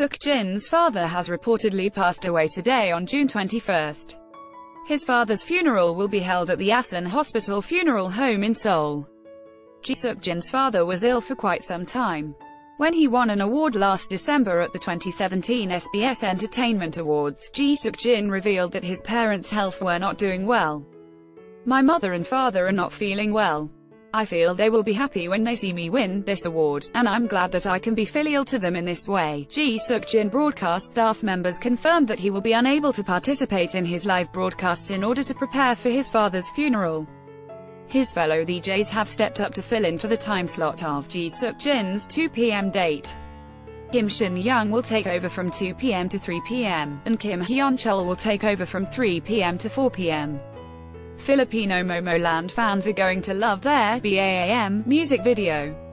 Suk-jin's father has reportedly passed away today on June 21. His father's funeral will be held at the Asan Hospital Funeral Home in Seoul. Ji Suk-jin's father was ill for quite some time. When he won an award last December at the 2017 SBS Entertainment Awards, Ji Suk-jin revealed that his parents' health were not doing well. My mother and father are not feeling well. I feel they will be happy when they see me win this award, and I'm glad that I can be filial to them in this way. Ji Suk-jin broadcast staff members confirmed that he will be unable to participate in his live broadcasts in order to prepare for his father's funeral. His fellow DJs have stepped up to fill in for the time slot of Ji Suk-jin's 2 p.m. date. Kim Shin Young will take over from 2 p.m. to 3 p.m., and Kim Hyun Chul will take over from 3 p.m. to 4 p.m. Filipino Momoland fans are going to love their BAAM music video.